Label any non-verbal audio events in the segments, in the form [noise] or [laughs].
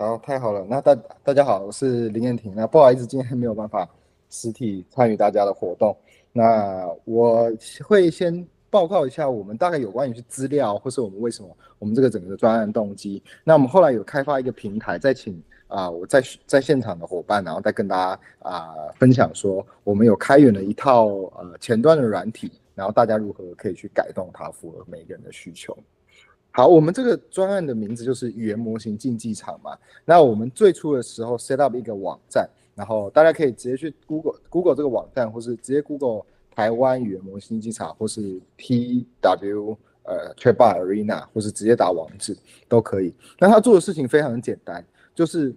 好，太好了。那大大家好，我是林彦廷。那不好意思，今天没有办法 [laughs] 实体参与大家的活动。那我会先报告一下我们大概有关于资料，或是我们为什么我们这个整个专案动机。那我们后来有开发一个平台，再请啊我在在现场的伙伴，然后再跟大家啊分享说，我们有开源了一套呃前端的软体，然后大家如何可以去改动它，符合每个人的需求。好，我们这个专案的名字就是语言模型竞技场嘛。那我们最初的时候 set up 一个网站，然后大家可以直接去 Google Google 这个网站，或是直接 Google 台湾语言模型竞技场，或是 T W 呃 Chatbot Arena，或是直接打网址都可以。那他做的事情非常简单，就是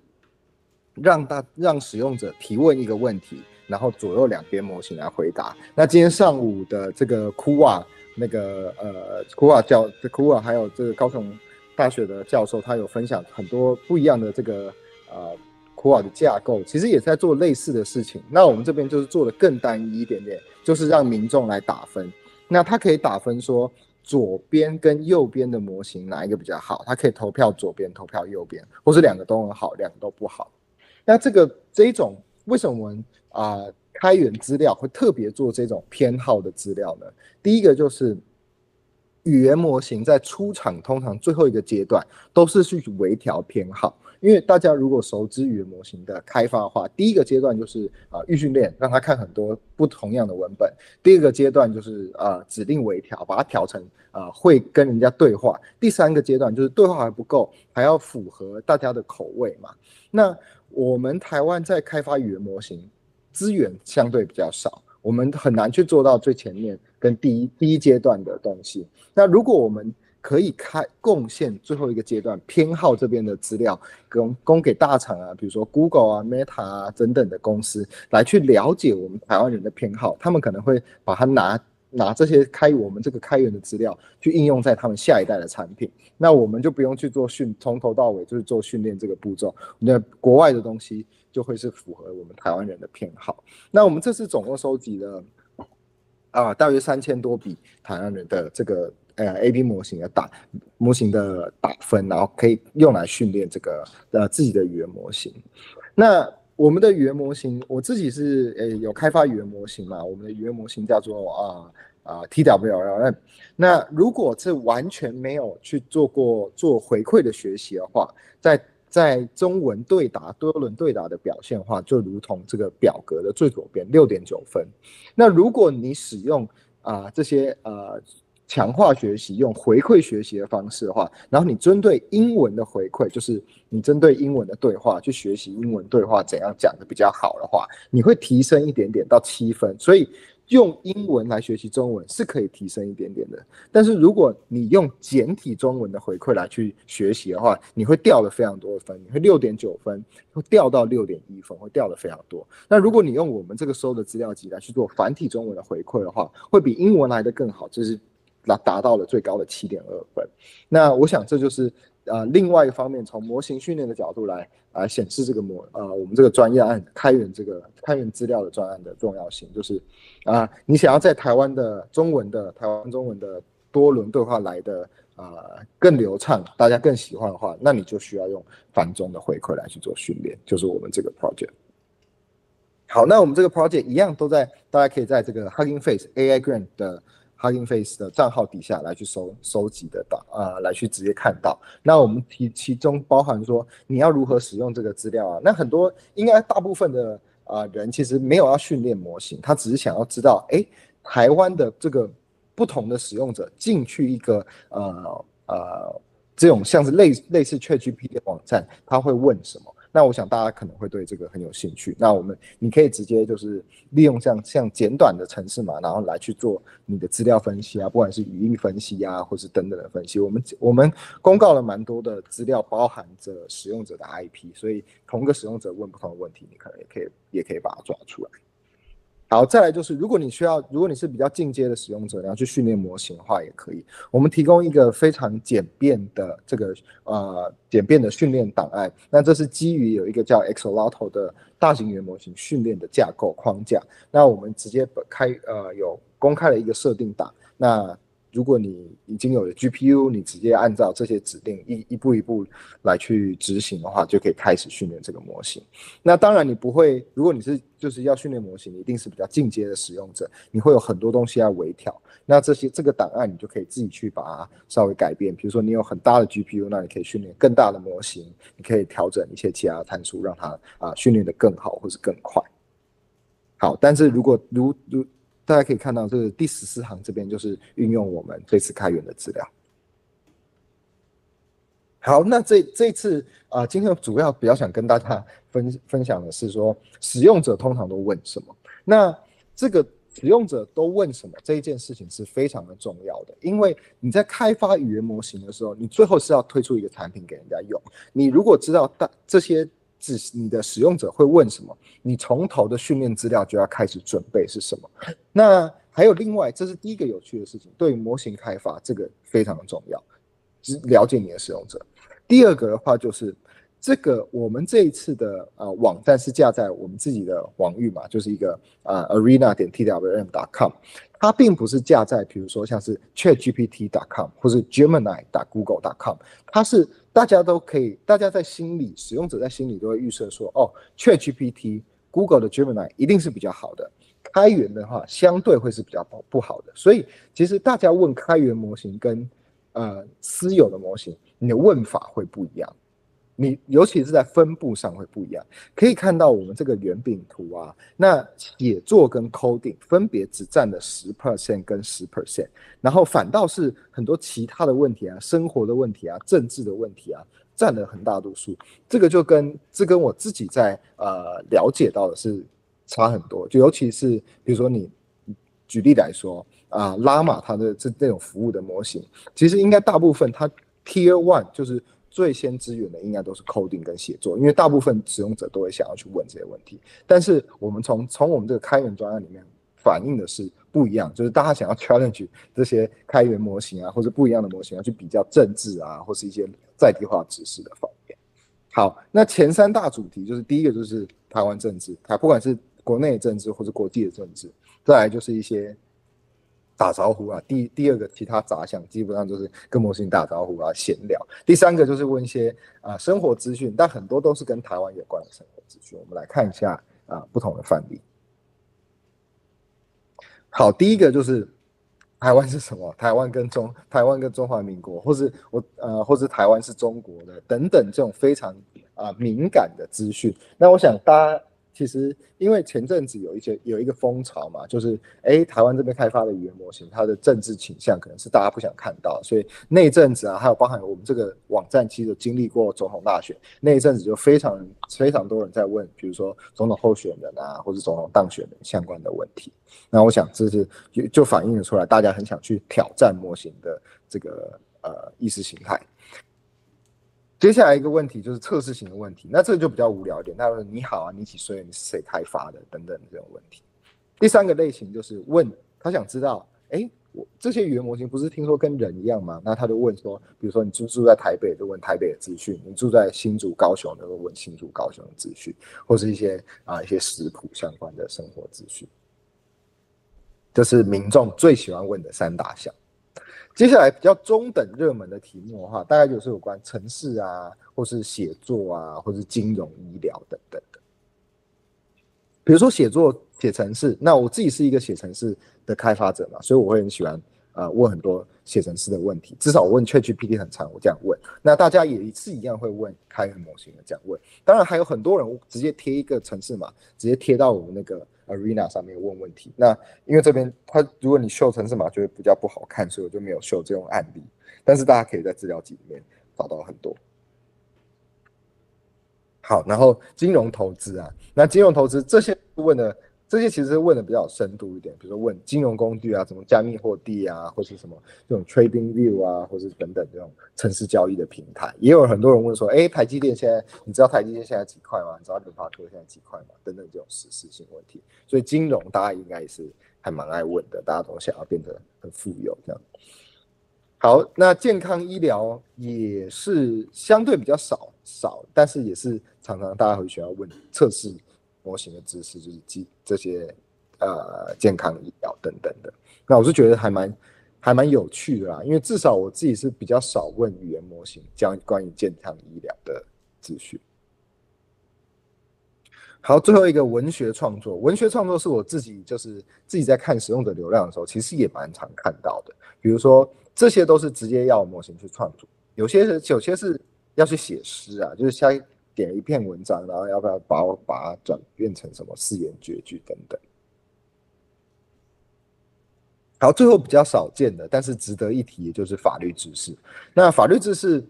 让大让使用者提问一个问题，然后左右两边模型来回答。那今天上午的这个库瓦。那个呃，库瓦教库瓦还有这个高雄大学的教授，他有分享很多不一样的这个呃库瓦的架构，其实也在做类似的事情。那我们这边就是做的更单一一点点，就是让民众来打分。那他可以打分说左边跟右边的模型哪一个比较好，他可以投票左边，投票右边，或是两个都很好，两个都不好。那这个这一种为什么我们啊？开源资料会特别做这种偏好的资料呢？第一个就是语言模型在出厂通常最后一个阶段都是去微调偏好，因为大家如果熟知语言模型的开发的话，第一个阶段就是啊预训练，让他看很多不同样的文本；第二个阶段就是啊指定微调，把它调成啊会跟人家对话；第三个阶段就是对话还不够，还要符合大家的口味嘛。那我们台湾在开发语言模型。资源相对比较少，我们很难去做到最前面跟第一第一阶段的东西。那如果我们可以开贡献最后一个阶段偏好这边的资料，供供给大厂啊，比如说 Google 啊、Meta 啊等等的公司来去了解我们台湾人的偏好，他们可能会把它拿拿这些开我们这个开源的资料去应用在他们下一代的产品。那我们就不用去做训，从头到尾就是做训练这个步骤。那国外的东西。就会是符合我们台湾人的偏好。那我们这次总共收集了啊，大约三千多笔台湾人的这个呃 A B 模型的打模型的打分，然后可以用来训练这个呃自己的语言模型。那我们的语言模型，我自己是呃有开发语言模型嘛？我们的语言模型叫做啊啊 T W L M。那如果是完全没有去做过做回馈的学习的话，在在中文对答多轮对答的表现话，就如同这个表格的最左边六点九分。那如果你使用啊这些呃强化学习用回馈学习的方式的话，然后你针对英文的回馈，就是你针对英文的对话去学习英文对话怎样讲的比较好的话，你会提升一点点到七分。所以。用英文来学习中文是可以提升一点点的，但是如果你用简体中文的回馈来去学习的话，你会掉了非常多的分，你会六点九分会掉到六点一分，会掉的非常多。那如果你用我们这个收的资料集来去做繁体中文的回馈的话，会比英文来的更好，就是达达到了最高的七点二分。那我想这就是。呃，另外一方面，从模型训练的角度来啊显示这个模呃我们这个专业案开源这个开源资料的专案的重要性，就是啊你想要在台湾的中文的台湾中文的多轮对话来的啊更流畅，大家更喜欢的话，那你就需要用繁中的回馈来去做训练，就是我们这个 project。好，那我们这个 project 一样都在，大家可以在这个 Hugging Face AI Grant 的。Hugging Face 的账号底下来去收收集得到啊，来去直接看到。那我们其其中包含说你要如何使用这个资料啊？那很多应该大部分的啊人其实没有要训练模型，他只是想要知道，哎，台湾的这个不同的使用者进去一个呃呃这种像是类类似 ChatGPT 的网站，他会问什么？那我想大家可能会对这个很有兴趣。那我们你可以直接就是利用这样像简短的程式嘛，然后来去做你的资料分析啊，不管是语音分析啊，或是等等的分析。我们我们公告了蛮多的资料，包含着使用者的 IP，所以同个使用者问不同的问题，你可能也可以也可以把它抓出来。好，再来就是，如果你需要，如果你是比较进阶的使用者，你要去训练模型的话，也可以。我们提供一个非常简便的这个呃简便的训练档案。那这是基于有一个叫 exoloto 的大型语言模型训练的架构框架。那我们直接开呃有公开的一个设定档。那如果你已经有了 GPU，你直接按照这些指令一一步一步来去执行的话，就可以开始训练这个模型。那当然你不会，如果你是就是要训练模型，一定是比较进阶的使用者，你会有很多东西要微调。那这些这个档案你就可以自己去把它稍微改变。比如说你有很大的 GPU，那你可以训练更大的模型，你可以调整一些其他参数，让它啊训练的更好或是更快。好，但是如果如如大家可以看到，这个第十四行这边就是运用我们这次开源的资料。好，那这这次啊，今天主要比较想跟大家分分享的是说，使用者通常都问什么？那这个使用者都问什么这一件事情是非常的重要的，因为你在开发语言模型的时候，你最后是要推出一个产品给人家用。你如果知道大这些。是你的使用者会问什么，你从头的训练资料就要开始准备是什么。那还有另外，这是第一个有趣的事情，对模型开发这个非常重要，只了解你的使用者。第二个的话就是，这个我们这一次的呃网站是架在我们自己的网域嘛，就是一个呃 arena 点 twm.com，它并不是架在比如说像是 chatgpt.com 或是 gemini.google.com，它是。大家都可以，大家在心里，使用者在心里都会预设说，哦，ChatGPT、Google 的 Gemini 一定是比较好的，开源的话相对会是比较不不好的。所以，其实大家问开源模型跟呃私有的模型，你的问法会不一样。你尤其是在分布上会不一样，可以看到我们这个圆饼图啊，那写作跟 coding 分别只占了十 percent 跟十 percent，然后反倒是很多其他的问题啊，生活的问题啊，政治的问题啊，占了很大多数。这个就跟这跟我自己在呃了解到的是差很多，就尤其是比如说你举例来说啊，拉玛它的这这种服务的模型，其实应该大部分它 tier one 就是。最先支援的应该都是 coding 跟写作，因为大部分使用者都会想要去问这些问题。但是我们从从我们这个开源专案里面反映的是不一样，就是大家想要 challenge 这些开源模型啊，或者不一样的模型，要去比较政治啊，或是一些在地化知识的方面。好，那前三大主题就是第一个就是台湾政治，它不管是国内政治或者国际的政治，再来就是一些。打招呼啊，第第二个其他杂项基本上就是跟模型打招呼啊，闲聊。第三个就是问一些啊生活资讯，但很多都是跟台湾有关的生活资讯。我们来看一下啊不同的范例。好，第一个就是台湾是什么？台湾跟中台湾跟中华民国，或是我呃，或是台湾是中国的等等这种非常啊敏感的资讯。那我想大家。其实，因为前阵子有一些有一个风潮嘛，就是哎，台湾这边开发的语言模型，它的政治倾向可能是大家不想看到，所以那一阵子啊，还有包含我们这个网站，其实经历过总统大选，那一阵子就非常非常多人在问，比如说总统候选人啊，或者总统当选人相关的问题。那我想这是就就反映了出来，大家很想去挑战模型的这个呃意识形态。接下来一个问题就是测试型的问题，那这个就比较无聊一点。那说：“你好啊，你几岁？你是谁开发的？等等这种问题。”第三个类型就是问他想知道，哎，我这些语言模型不是听说跟人一样吗？那他就问说，比如说你住住在台北，就问台北的资讯；你住在新竹、高雄，就问新竹、高雄的资讯，或是一些啊一些食谱相关的生活资讯。这是民众最喜欢问的三大项。接下来比较中等热门的题目的话，大概就是有关城市啊，或是写作啊，或是金融、医疗等等的。比如说写作写城市，那我自己是一个写城市的开发者嘛，所以我会很喜欢呃问很多写城市的问题。至少我问 ChatGPT 很长，我这样问。那大家也是一样会问开源模型的这样问。当然还有很多人直接贴一个城市嘛，直接贴到我们那个。Arena 上面问问题，那因为这边它如果你秀程式码就会比较不好看，所以我就没有秀这种案例。但是大家可以在资料集里面找到很多。好，然后金融投资啊，那金融投资这些问的。这些其实问的比较深度一点，比如说问金融工具啊，什么加密货币啊，或是什么这种 Trading View 啊，或是等等这种城市交易的平台，也有很多人问说，哎，台积电现在你知道台积电现在几块吗？你知道联发科现在几块吗？等等这种实时性问题。所以金融大家应该也是还蛮爱问的，大家都想要变得很富有这样。好，那健康医疗也是相对比较少少，但是也是常常大家会需要问测试。模型的知识就是基这些呃健康医疗等等的，那我是觉得还蛮还蛮有趣的啦，因为至少我自己是比较少问语言模型讲关于健康医疗的资讯。好，最后一个文学创作，文学创作是我自己就是自己在看使用者流量的时候，其实也蛮常看到的。比如说，这些都是直接要模型去创作，有些是有些是要去写诗啊，就是像点一篇文章，然后要不要把我把它转变成什么四言绝句等等。好，最后比较少见的，但是值得一提的，就是法律知识。那法律知识，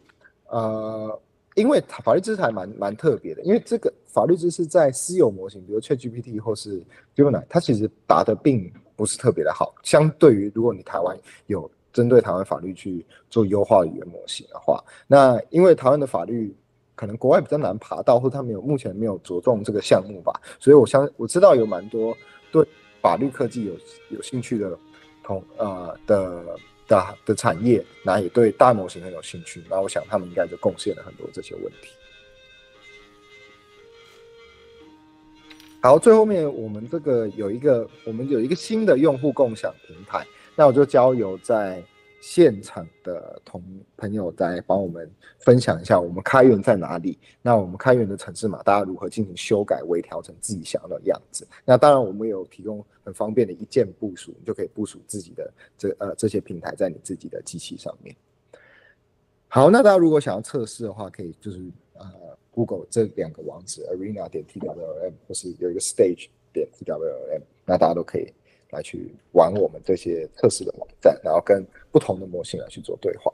呃，因为法律知识还蛮蛮特别的，因为这个法律知识在私有模型，比如 ChatGPT 或是 Gemini，它其实答的并不是特别的好。相对于如果你台湾有针对台湾法律去做优化语言模型的话，那因为台湾的法律可能国外比较难爬到，或他们有目前没有着重这个项目吧，所以我相我知道有蛮多对法律科技有有兴趣的。同呃的的的产业，那也对大模型很有兴趣，那我想他们应该就贡献了很多这些问题。好，最后面我们这个有一个，我们有一个新的用户共享平台，那我就交由在。现场的同朋友在帮我们分享一下我们开源在哪里？那我们开源的城市码，大家如何进行修改、微调成自己想要的样子？那当然，我们有提供很方便的一键部署，你就可以部署自己的这呃这些平台在你自己的机器上面。好，那大家如果想要测试的话，可以就是呃 Google 这两个网址 Arena 点 T W M 或是有一个 Stage 点 T W M，那大家都可以。来去玩我们这些测试的网站，然后跟不同的模型来去做对话。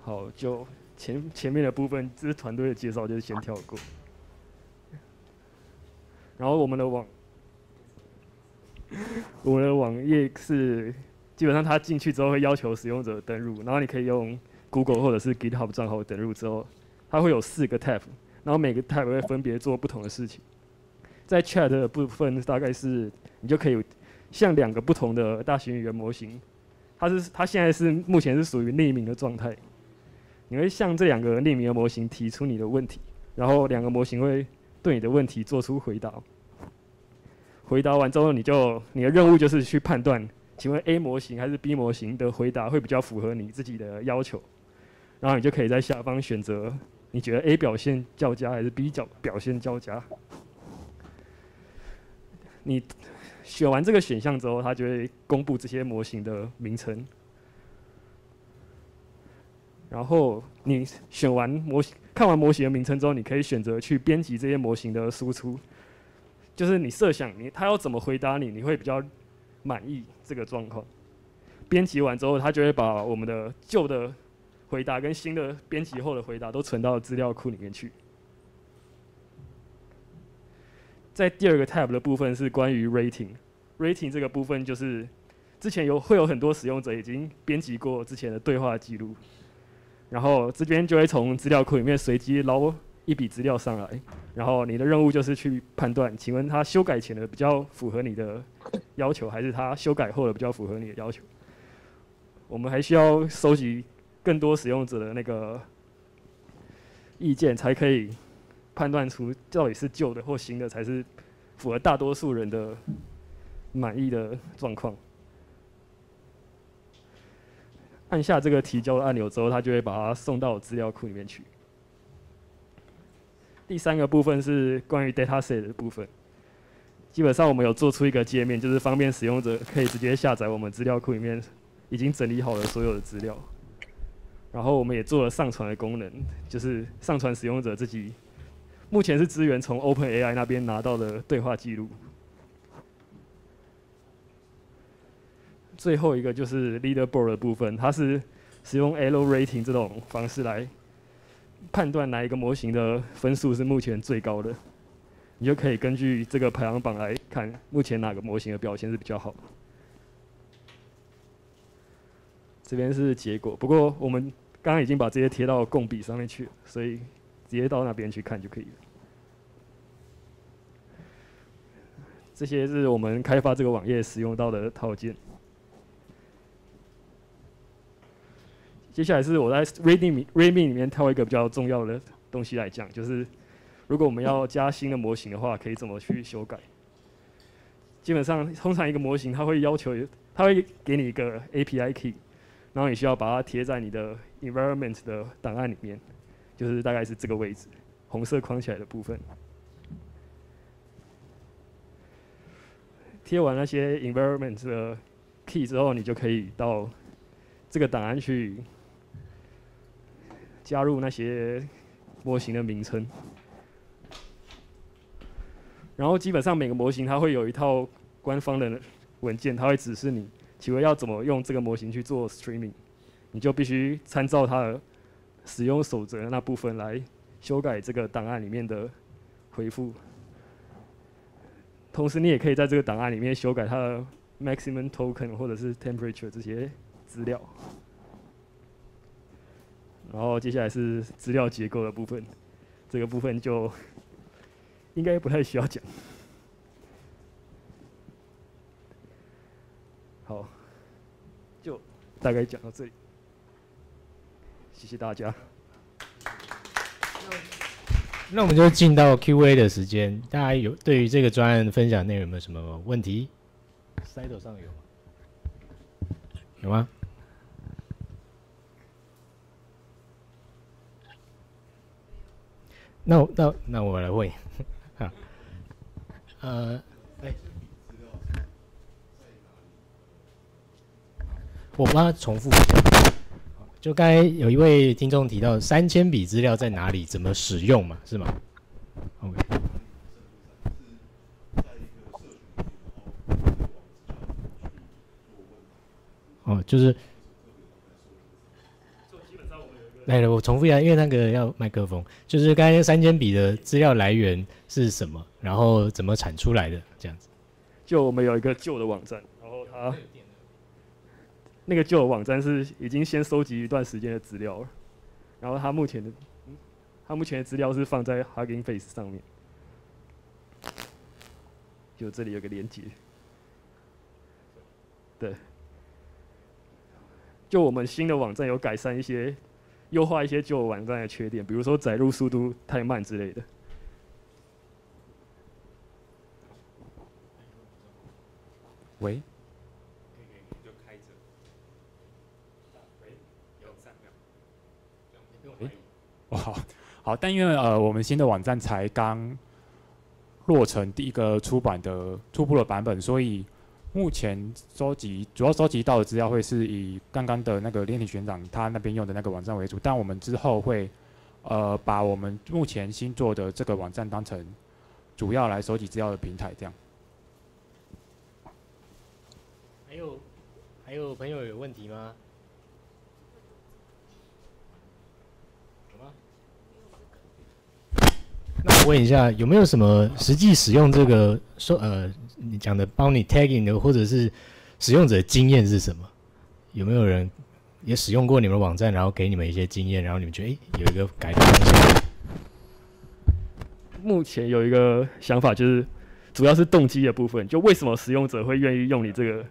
好，就前前面的部分，这是团队的介绍，就是先跳过。然后我们的网，我们的网页是基本上，它进去之后会要求使用者登录，然后你可以用 Google 或者是 GitHub 账号登录之后，它会有四个 tab，然后每个 tab 会分别做不同的事情。在 Chat 的部分，大概是你就可以像两个不同的大型语言模型，它是它现在是目前是属于匿名的状态。你会向这两个匿名的模型提出你的问题，然后两个模型会对你的问题做出回答。回答完之后，你就你的任务就是去判断，请问 A 模型还是 B 模型的回答会比较符合你自己的要求，然后你就可以在下方选择，你觉得 A 表现较佳还是 B 较表现较佳。你选完这个选项之后，它就会公布这些模型的名称。然后你选完模型、看完模型的名称之后，你可以选择去编辑这些模型的输出。就是你设想你他要怎么回答你，你会比较满意这个状况。编辑完之后，他就会把我们的旧的回答跟新的编辑后的回答都存到资料库里面去。在第二个 tab 的部分是关于 rating，rating 这个部分就是之前有会有很多使用者已经编辑过之前的对话记录，然后这边就会从资料库里面随机捞一笔资料上来，然后你的任务就是去判断，请问他修改前的比较符合你的要求，还是他修改后的比较符合你的要求？我们还需要收集更多使用者的那个意见，才可以。判断出到底是旧的或新的才是符合大多数人的满意的状况。按下这个提交的按钮之后，它就会把它送到资料库里面去。第三个部分是关于 dataset 的部分。基本上我们有做出一个界面，就是方便使用者可以直接下载我们资料库里面已经整理好了所有的资料。然后我们也做了上传的功能，就是上传使用者自己。目前是资源从 OpenAI 那边拿到的对话记录。最后一个就是 Leaderboard 的部分，它是使用 L Rating 这种方式来判断哪一个模型的分数是目前最高的。你就可以根据这个排行榜来看，目前哪个模型的表现是比较好。这边是结果，不过我们刚刚已经把这些贴到共笔上面去，所以。直接到那边去看就可以了。这些是我们开发这个网页使用到的套件。接下来是我在 Reading Reading 里面挑一个比较重要的东西来讲，就是如果我们要加新的模型的话，可以怎么去修改？基本上，通常一个模型它会要求它会给你一个 API key，然后你需要把它贴在你的 environment 的档案里面，就是大概是这个位置，红色框起来的部分。贴完那些 environment 的 key 之后，你就可以到这个档案去加入那些模型的名称。然后基本上每个模型它会有一套官方的文件，它会指示你，请问要怎么用这个模型去做 streaming，你就必须参照它的使用守则那部分来修改这个档案里面的回复。同时，你也可以在这个档案里面修改它的 maximum token 或者是 temperature 这些资料。然后接下来是资料结构的部分，这个部分就。应该不太需要讲。好，就大概讲到这里。谢谢大家。那我们就进到 Q&A 的时间，大家有对于这个专案分享内容有没有什么问题？塞头上有吗？有吗？那那那我来问。[laughs] 呃，哎，我帮他重复一下。就刚才有一位听众提到三千笔资料在哪里，怎么使用嘛，是吗？OK。哦，就是。来了，我重复一下，因为那个要麦克风，就是刚才三千笔的资料来源是什么，然后怎么产出来的这样子。就我们有一个旧的网站，然后它那个旧的网站是已经先收集一段时间的资料了，然后它目前的，它目前的资料是放在 Hugging Face 上面，就这里有个连接，对，就我们新的网站有改善一些。优化一些旧网站的缺点，比如说载入速度太慢之类的。喂。哦，好，好，但因为呃，我们新的网站才刚落成第一个出版的初步的版本，所以。目前收集主要收集到的资料会是以刚刚的那个练体学长他那边用的那个网站为主，但我们之后会呃把我们目前新做的这个网站当成主要来收集资料的平台，这样。还有还有朋友有问题吗？有吗？那我问一下，有没有什么实际使用这个说呃？你讲的帮你 tagging 的，或者是使用者经验是什么？有没有人也使用过你们网站，然后给你们一些经验，然后你们觉得哎有一个改的方向？目前有一个想法，就是主要是动机的部分，就为什么使用者会愿意用你这个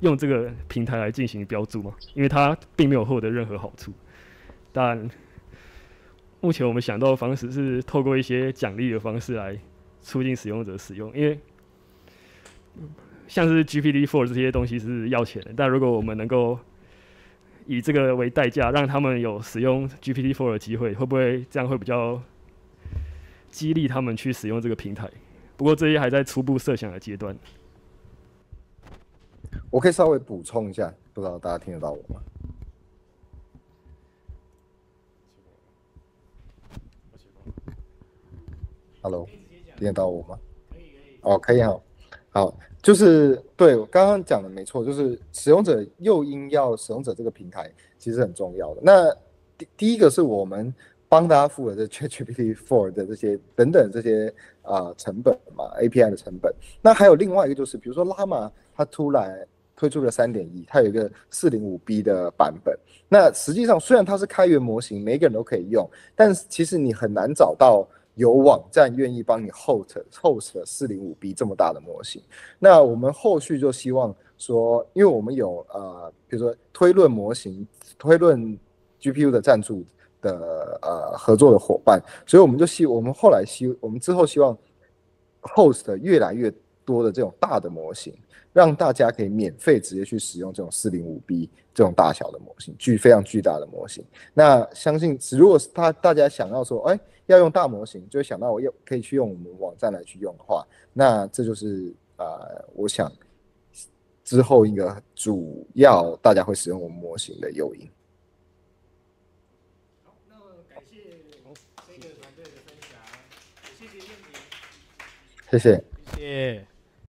用这个平台来进行标注嘛？因为他并没有获得任何好处。但目前我们想到的方式是透过一些奖励的方式来促进使用者使用，因为。像是 GPT-4 这些东西是要钱的，但如果我们能够以这个为代价，让他们有使用 GPT-4 的机会，会不会这样会比较激励他们去使用这个平台？不过这些还在初步设想的阶段。我可以稍微补充一下，不知道大家听得到我吗？Hello，听得到我吗？可以。哦，可以哈。好，就是对我刚刚讲的没错，就是使用者诱因要使用者这个平台其实很重要的。那第第一个是我们帮大家付了这 ChatGPT Four 的这些等等这些啊成本嘛，API 的成本。那还有另外一个就是，比如说拉玛它突然推出了三点一，它有一个四零五 B 的版本。那实际上虽然它是开源模型，每个人都可以用，但其实你很难找到。有网站愿意帮你 host host 四零五 B 这么大的模型，那我们后续就希望说，因为我们有呃，比如说推论模型、推论 GPU 的赞助的呃合作的伙伴，所以我们就希我们后来希我们之后希望 host 越来越多的这种大的模型，让大家可以免费直接去使用这种四零五 B 这种大小的模型，巨非常巨大的模型。那相信如果是他大家想要说，哎，要用大模型，就想到我要可以去用我们网站来去用的话，那这就是呃，我想之后一个主要大家会使用我们模型的诱因。好，那么感谢这个团队的分享，谢谢燕平。谢谢。